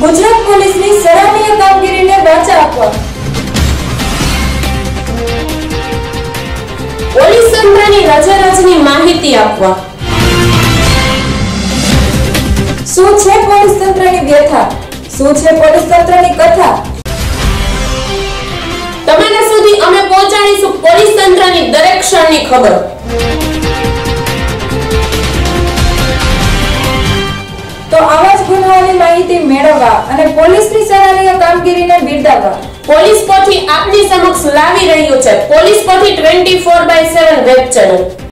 ગુજરાત પોલીસની સરાહનીય કામગીરીને વાચા આપવા. પોલીસ તંત્રની રજેરજની માહિતી આપવા. શું છે પોલીસ તંત્રની વ્યથા? શું છે પોલીસ તંત્રની કથા? તમારા સુધી અમે પહોંચાડીશું પોલીસ તંત્રની દરેક ક્ષણની ખબર. માહિતી મેળવવા અને પોલીસની સરાહનીય કામગીરીને બિરદાવવા. પોલીસ પોથી આપની સમક્ષ લાવી રહ્યું છે. Police Pothi 24 by 7 web channel.